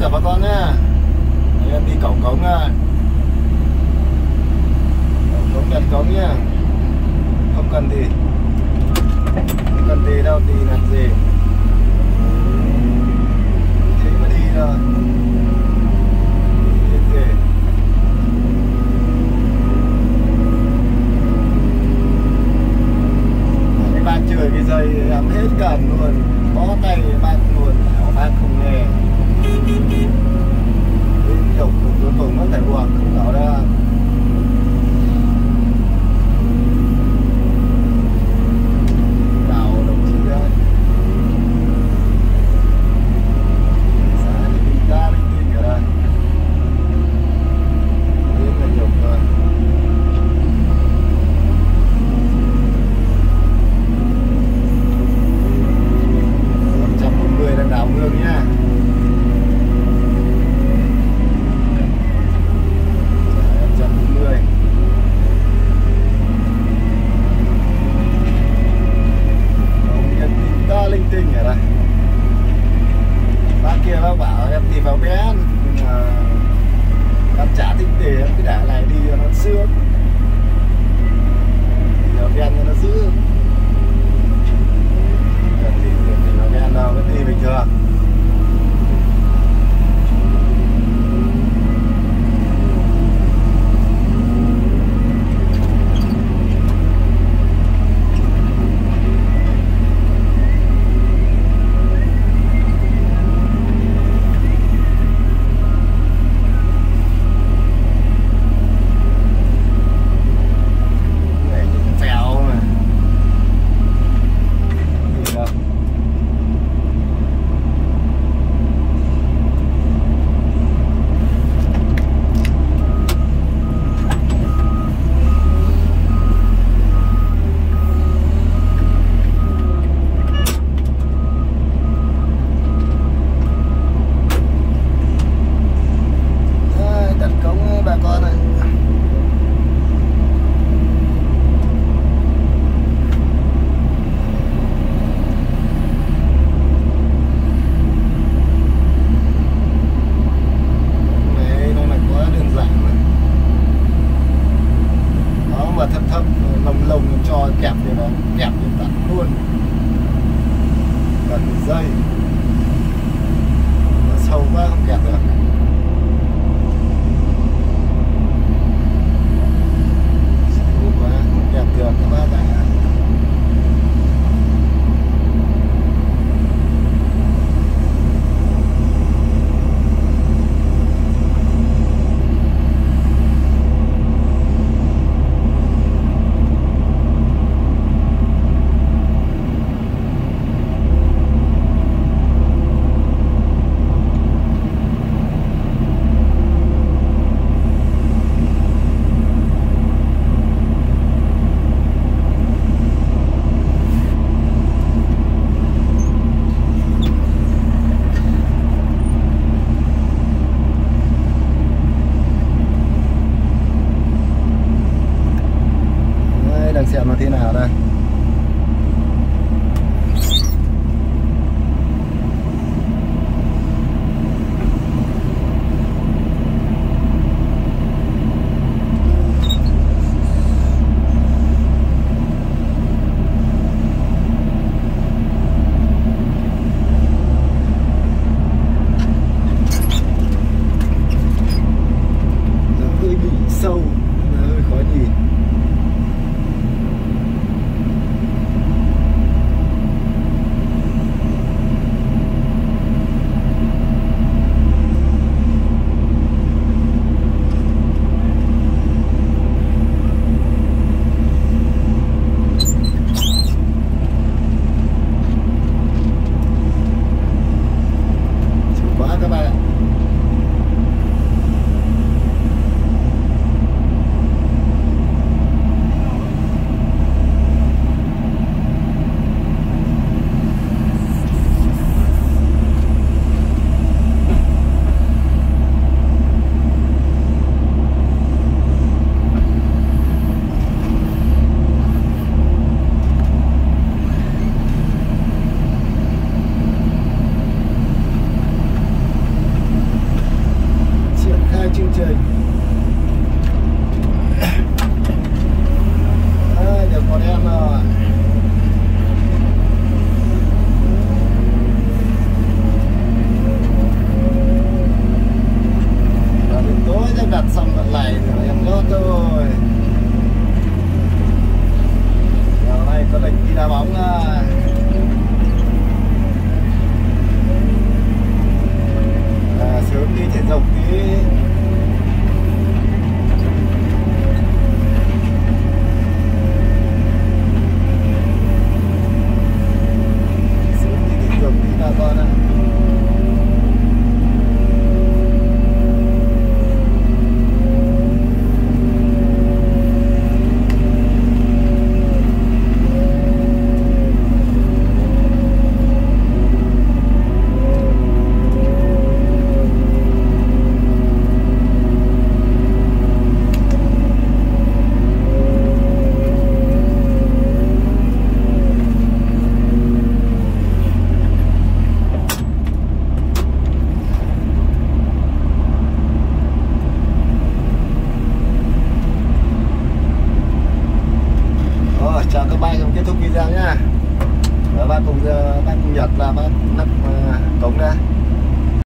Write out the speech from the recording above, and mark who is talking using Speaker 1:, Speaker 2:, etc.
Speaker 1: cả bà con nha, Đấy, em đi cổng cống à cổng cống nhận cống nha, không cần gì không cần gì đâu đi làm gì? Thì mà đi rồi gì bạn chửi cái dây làm hết cần luôn. Bó tay bạn luôn. Bạn không nghe đến chục cuối cùng nó phải buộc không bảo đi cho to kẹp như nó kẹp như tắt luôn. Cần dây. Nó sâu quá không kẹp được. sâu nó khó nhìn. like